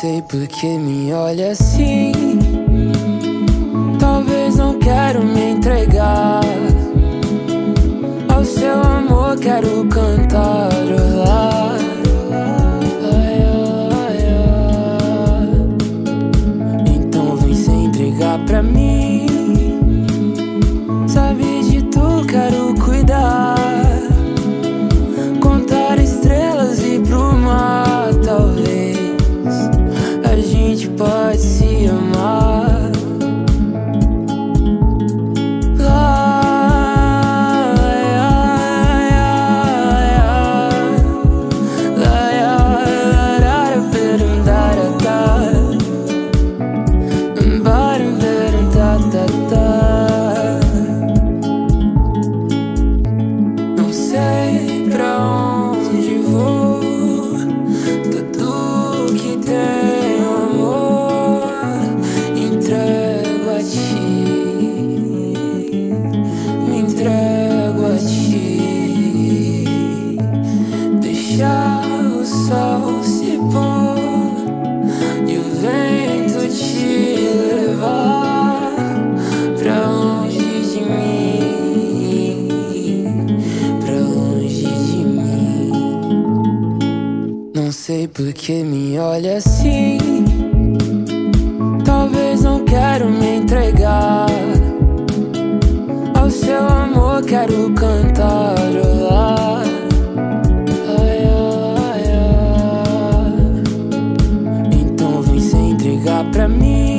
sei porque me olha assim. Talvez não quero me entregar ao seu amor, quero cantarolar. Sei porque me olha assim. Talvez não quero me entregar ao seu amor, quero cantarolar. Ai, ai, ai. Então vem se entregar pra mim.